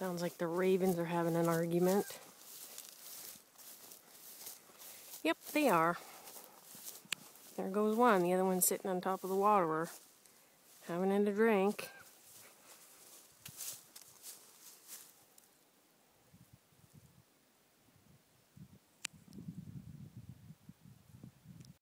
Sounds like the ravens are having an argument. Yep, they are. There goes one. The other one's sitting on top of the waterer, having a drink.